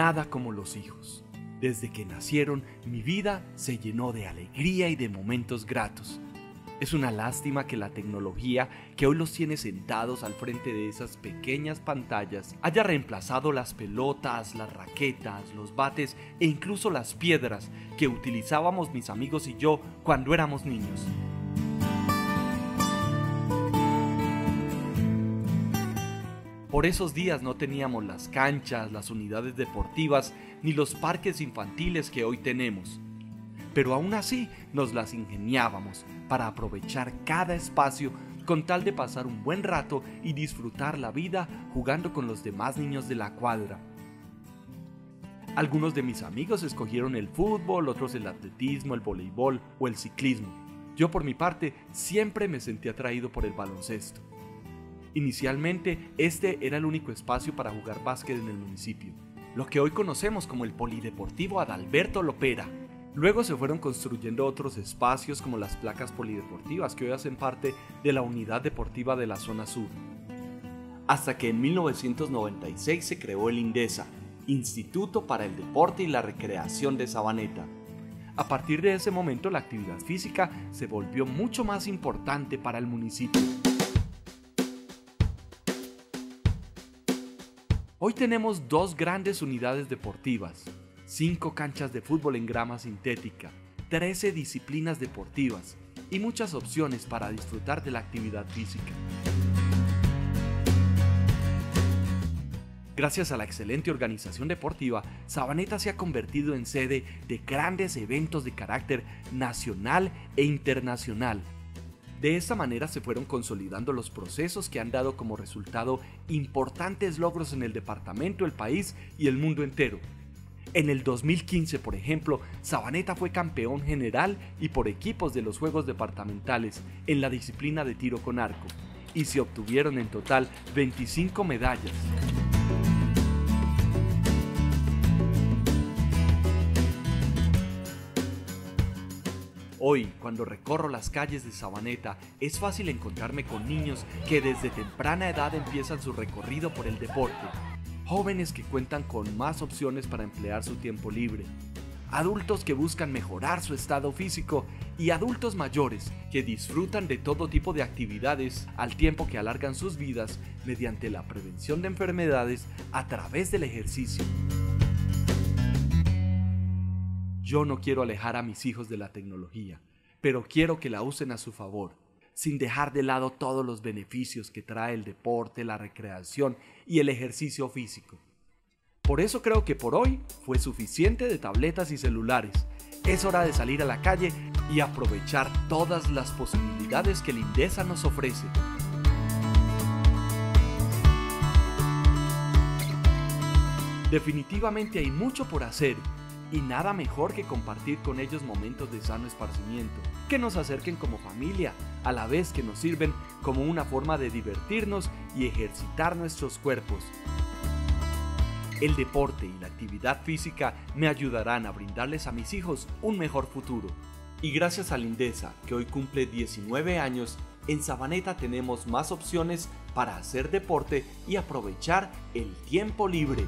nada como los hijos. Desde que nacieron, mi vida se llenó de alegría y de momentos gratos. Es una lástima que la tecnología que hoy los tiene sentados al frente de esas pequeñas pantallas haya reemplazado las pelotas, las raquetas, los bates e incluso las piedras que utilizábamos mis amigos y yo cuando éramos niños. Por esos días no teníamos las canchas, las unidades deportivas ni los parques infantiles que hoy tenemos. Pero aún así nos las ingeniábamos para aprovechar cada espacio con tal de pasar un buen rato y disfrutar la vida jugando con los demás niños de la cuadra. Algunos de mis amigos escogieron el fútbol, otros el atletismo, el voleibol o el ciclismo. Yo por mi parte siempre me sentí atraído por el baloncesto. Inicialmente, este era el único espacio para jugar básquet en el municipio, lo que hoy conocemos como el Polideportivo Adalberto Lopera. Luego se fueron construyendo otros espacios como las placas polideportivas que hoy hacen parte de la unidad deportiva de la zona sur. Hasta que en 1996 se creó el INDESA, Instituto para el Deporte y la Recreación de Sabaneta. A partir de ese momento la actividad física se volvió mucho más importante para el municipio. Hoy tenemos dos grandes unidades deportivas, cinco canchas de fútbol en grama sintética, 13 disciplinas deportivas y muchas opciones para disfrutar de la actividad física. Gracias a la excelente organización deportiva, Sabaneta se ha convertido en sede de grandes eventos de carácter nacional e internacional de esta manera se fueron consolidando los procesos que han dado como resultado importantes logros en el departamento, el país y el mundo entero. En el 2015, por ejemplo, Sabaneta fue campeón general y por equipos de los Juegos Departamentales en la disciplina de tiro con arco, y se obtuvieron en total 25 medallas. Hoy, cuando recorro las calles de Sabaneta, es fácil encontrarme con niños que desde temprana edad empiezan su recorrido por el deporte. Jóvenes que cuentan con más opciones para emplear su tiempo libre. Adultos que buscan mejorar su estado físico y adultos mayores que disfrutan de todo tipo de actividades al tiempo que alargan sus vidas mediante la prevención de enfermedades a través del ejercicio. Yo no quiero alejar a mis hijos de la tecnología, pero quiero que la usen a su favor, sin dejar de lado todos los beneficios que trae el deporte, la recreación y el ejercicio físico. Por eso creo que por hoy fue suficiente de tabletas y celulares. Es hora de salir a la calle y aprovechar todas las posibilidades que Lindesa nos ofrece. Definitivamente hay mucho por hacer y nada mejor que compartir con ellos momentos de sano esparcimiento, que nos acerquen como familia, a la vez que nos sirven como una forma de divertirnos y ejercitar nuestros cuerpos. El deporte y la actividad física me ayudarán a brindarles a mis hijos un mejor futuro. Y gracias a Lindesa, que hoy cumple 19 años, en Sabaneta tenemos más opciones para hacer deporte y aprovechar el tiempo libre.